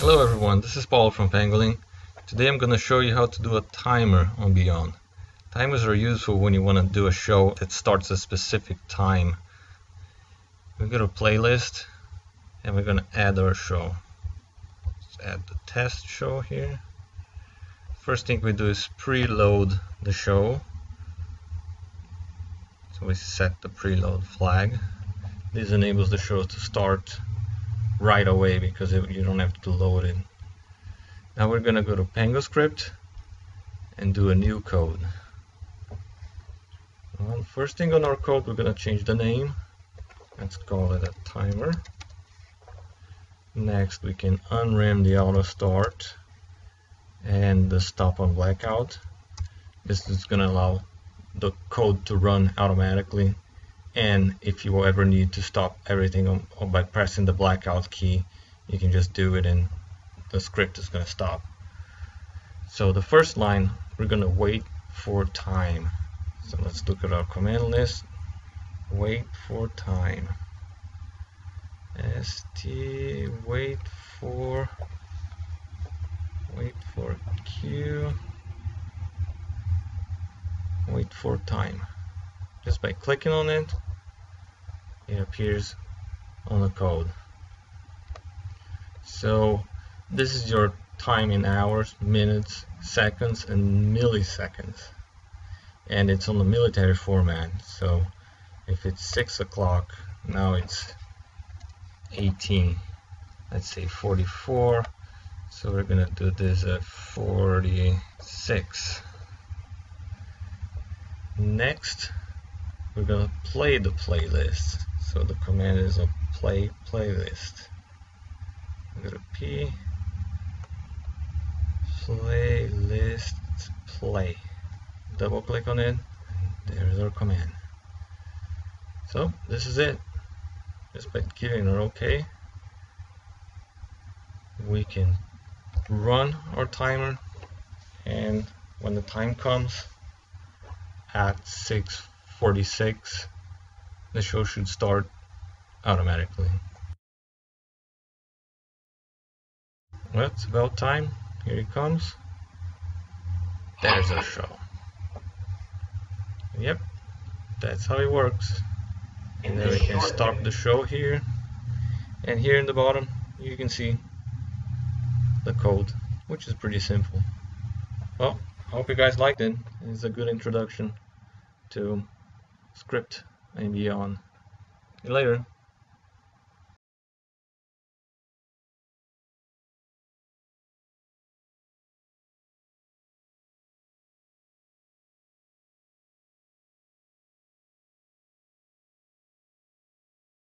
Hello everyone, this is Paul from Pangolin. Today I'm going to show you how to do a timer on Beyond. Timers are useful when you want to do a show that starts a specific time. We go to playlist and we're going to add our show. Let's add the test show here. First thing we do is preload the show. So we set the preload flag. This enables the show to start right away because it, you don't have to load it. Now we're gonna go to PangoScript and do a new code. Well, first thing on our code, we're gonna change the name. Let's call it a timer. Next, we can unram the auto start and the stop on blackout. This is gonna allow the code to run automatically and if you ever need to stop everything by pressing the blackout key you can just do it and the script is going to stop. So the first line we're going to wait for time. So let's look at our command list. Wait for time. St wait for wait for q. Wait for time. Just by clicking on it it appears on the code. So this is your time in hours minutes seconds and milliseconds. And it's on the military format so if it's six o'clock now it's 18 let's say 44 so we're gonna do this at 46 next we're gonna play the playlist so the command is a play playlist. Go to p. Playlist play. Double click on it. There's our command. So this is it. Just by giving it OK we can run our timer. And when the time comes at 6 46 the show should start automatically. Well it's about time. Here it comes. There's our show. Yep that's how it works. And then we can stop the show here. And here in the bottom you can see the code which is pretty simple. Well I hope you guys liked it. It's a good introduction to script and beyond. Later.